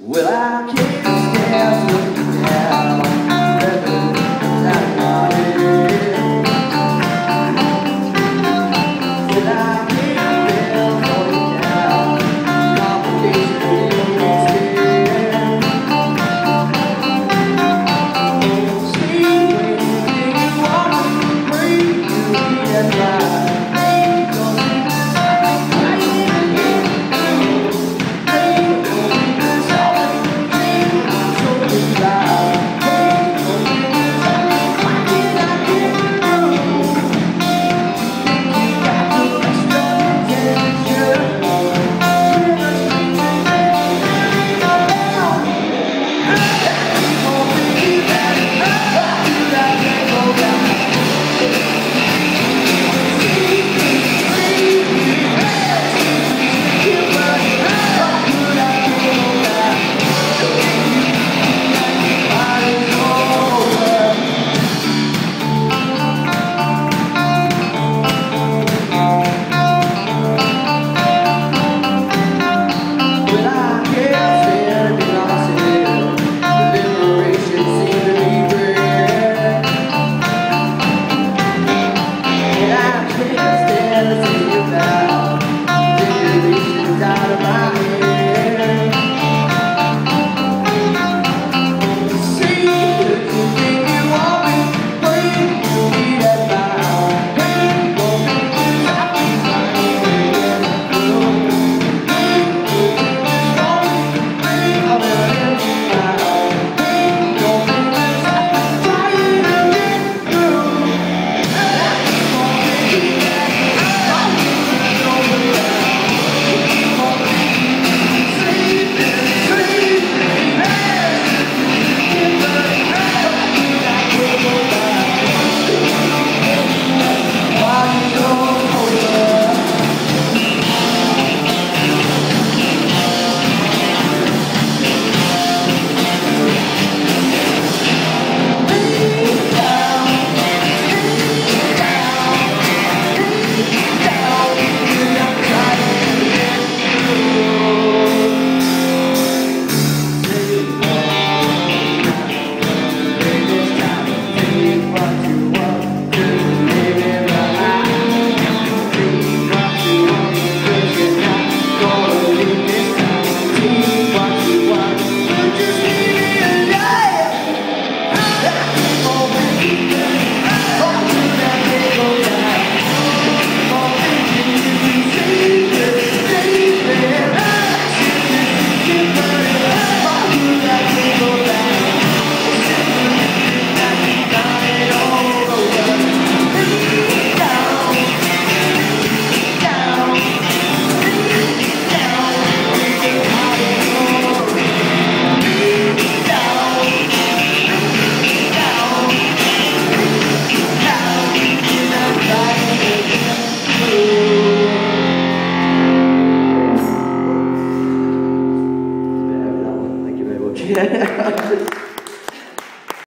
Well, I can't stand 哈哈